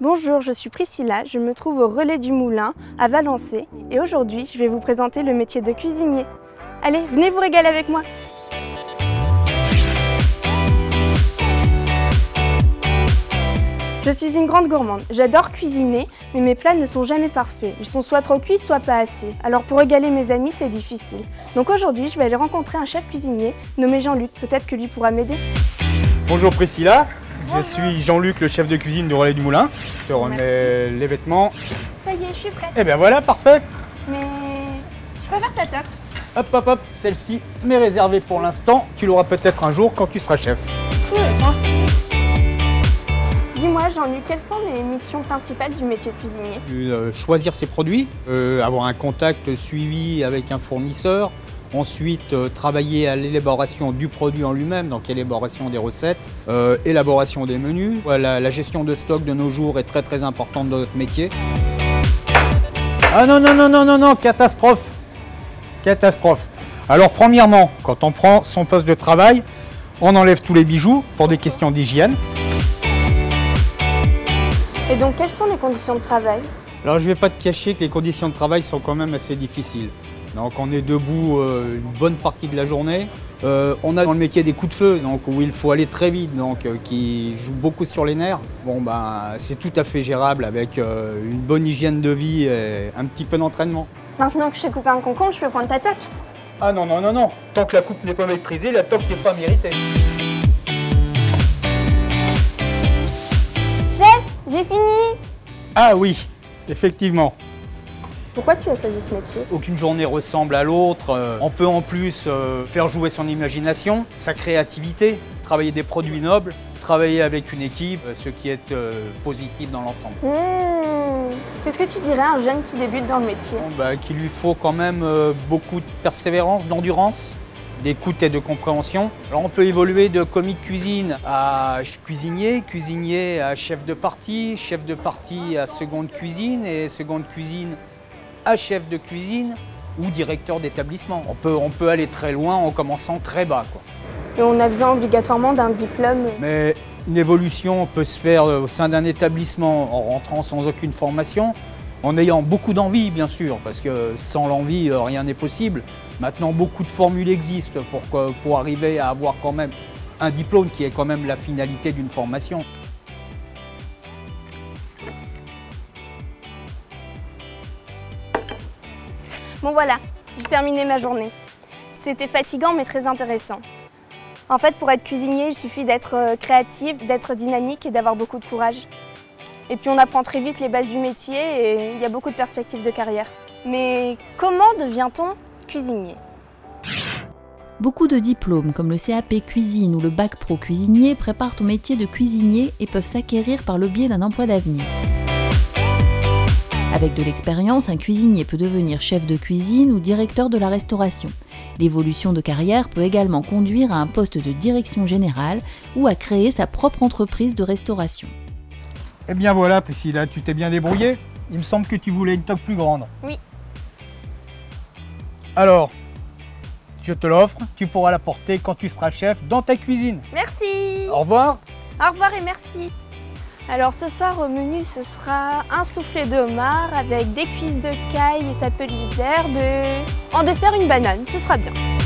Bonjour, je suis Priscilla, je me trouve au relais du moulin à Valençay et aujourd'hui je vais vous présenter le métier de cuisinier. Allez, venez vous régaler avec moi Je suis une grande gourmande, j'adore cuisiner, mais mes plats ne sont jamais parfaits. Ils sont soit trop cuits, soit pas assez. Alors pour régaler mes amis, c'est difficile. Donc aujourd'hui, je vais aller rencontrer un chef cuisinier nommé Jean-Luc, peut-être que lui pourra m'aider. Bonjour Priscilla, je suis Jean-Luc, le chef de cuisine du Relais du Moulin. Je te remets les vêtements. Ça y est, je suis prête. Et bien voilà, parfait. Mais je préfère ta toque. Hop, hop, hop, celle-ci m'est réservée pour l'instant. Tu l'auras peut-être un jour quand tu seras chef. Dis-moi, Jean-Luc, quelles sont les missions principales du métier de cuisinier? Euh, choisir ses produits, euh, avoir un contact suivi avec un fournisseur, ensuite euh, travailler à l'élaboration du produit en lui-même, donc élaboration des recettes, euh, élaboration des menus. Voilà, la gestion de stock de nos jours est très très importante dans notre métier. Ah non, non, non, non, non, non, catastrophe Catastrophe. Alors premièrement, quand on prend son poste de travail, on enlève tous les bijoux pour des questions d'hygiène. Et donc, quelles sont les conditions de travail? Alors je ne vais pas te cacher que les conditions de travail sont quand même assez difficiles. Donc on est debout euh, une bonne partie de la journée. Euh, on a dans le métier des coups de feu, donc où il faut aller très vite, donc euh, qui joue beaucoup sur les nerfs. Bon ben c'est tout à fait gérable avec euh, une bonne hygiène de vie et un petit peu d'entraînement. Maintenant que je sais couper un concombre, je peux prendre ta toque. Ah non non non non, tant que la coupe n'est pas maîtrisée, la toque n'est pas méritée. Chef, j'ai fini Ah oui, effectivement. Pourquoi tu as choisi ce métier? Aucune journée ressemble à l'autre. Euh, On peut en plus euh, faire jouer son imagination, sa créativité, travailler des produits nobles, travailler avec une équipe, euh, ce qui est positif dans l'ensemble. Hmm. Qu'est-ce que tu dirais à un jeune qui débute dans le métier? Bon, bah, Qu'il lui faut quand même beaucoup de persévérance, d'endurance, d'écoute et de compréhension. Alors on peut évoluer de commis de cuisine à cuisinier, cuisinier à chef de partie, chef de partie à seconde cuisine et seconde cuisine à chef de cuisine ou directeur d'établissement. On peut, on peut aller très loin en commençant très bas. Quoi. Et on a besoin obligatoirement d'un diplôme. Mais une évolution peut se faire au sein d'un établissement en rentrant sans aucune formation, en ayant beaucoup d'envie bien sûr, parce que sans l'envie, euh, rien n'est possible. Maintenant, beaucoup de formules existent pour arriver à avoir quand même un diplôme qui est quand même la finalité d'une formation. Bon voilà, j'ai terminé ma journée. C'était fatigant mais très intéressant. En fait, pour être cuisinier, il suffit d'être euh, créatif, d'être dynamique et d'avoir beaucoup de courage. Et puis on apprend très vite les bases du métier et il y a beaucoup de perspectives de carrière. Mais comment devient-on cuisinier? Beaucoup de diplômes comme le CAP cuisine ou le bac pro cuisinier préparent au métier de cuisinier et peuvent s'acquérir par le biais d'un emploi d'avenir. Avec de l'expérience, un cuisinier peut devenir chef de cuisine ou directeur de la restauration. L'évolution de carrière peut également conduire à un poste de direction générale ou à créer sa propre entreprise de restauration. Eh bien voilà, Priscilla, tu t'es bien débrouillée. Il me semble que tu voulais une toque plus grande. Oui. Alors, je te l'offre, tu pourras la porter quand tu seras chef dans ta cuisine. Merci Au revoir. Au revoir et merci Alors ce soir au menu ce sera un soufflé de avec des cuisses de caille et sa pelisse d'herbe en dessert une banane, ce sera bien.